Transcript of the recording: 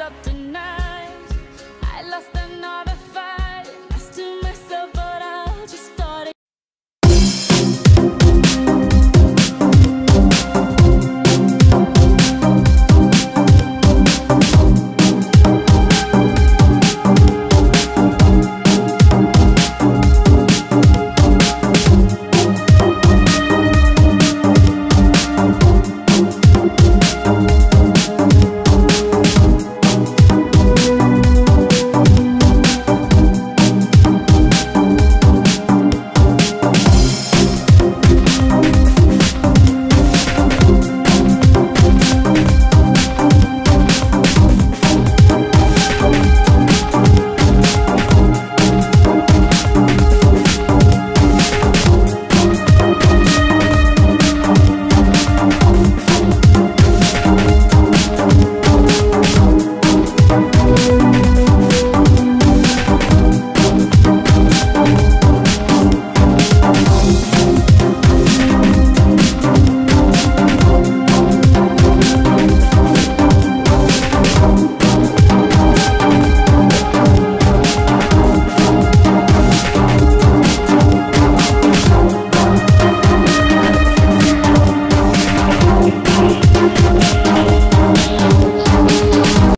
up tonight. I lost another.